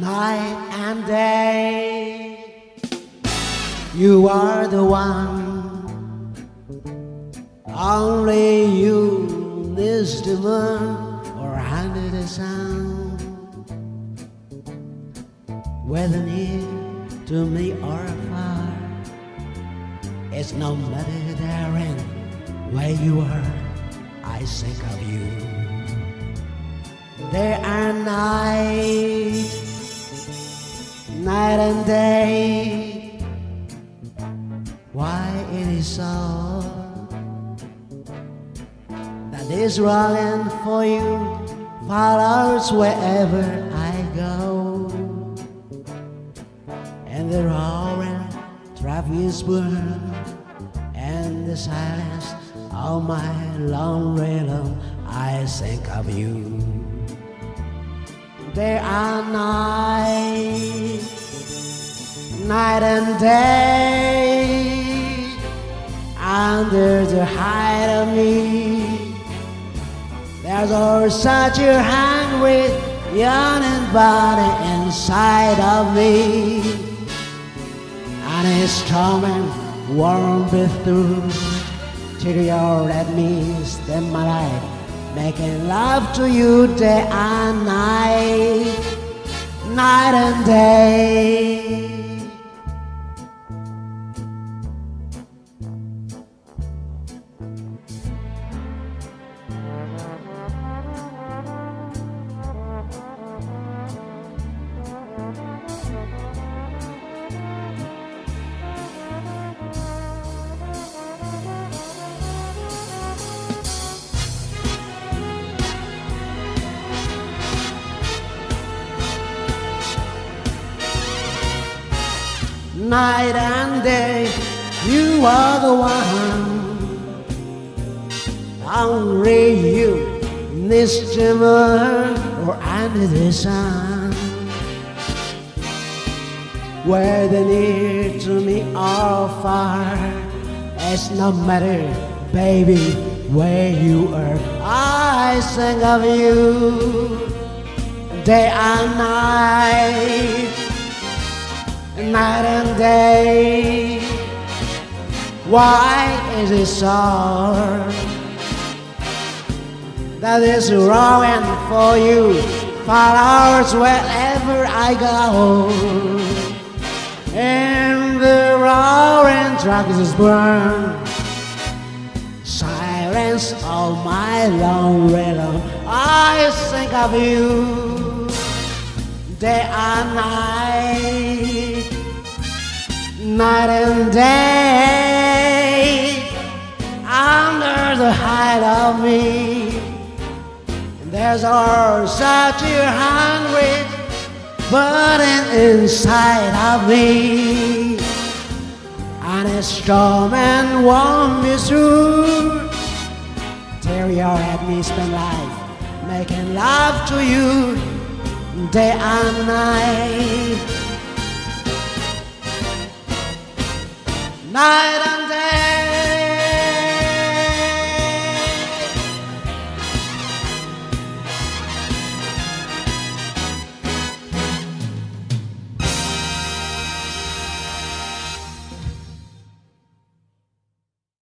night and day. You are the one, only you is the one or under the sun. Whether near to me or far, it's no matter there and where you are, I think of you. There are nights So that is wrong for you follows wherever I go, and the roaring traffic is burn, and the silence of my lonely room. I think of you. There are nights, night and day, under the height of me. There's always such a hungry, yearning body inside of me, and it's coming warm through till you're let me spend my life making love to you day and night, night and day. Night and day. You are the one. Only you, this Jimmer, or under the sun. Whether near to me or far, it's no matter, baby, where you are. I sing of you day and night night and day. Why is it so that is wrong for you? Five hours wherever I go, and the roaring truck is burned. Silence of oh, my long rhythm. I think of you day and night night and day under the height of me. And there's all such a hungry burning inside of me. And it's storm and warm me through. Till you're at me spend life making love to you day and night night and day.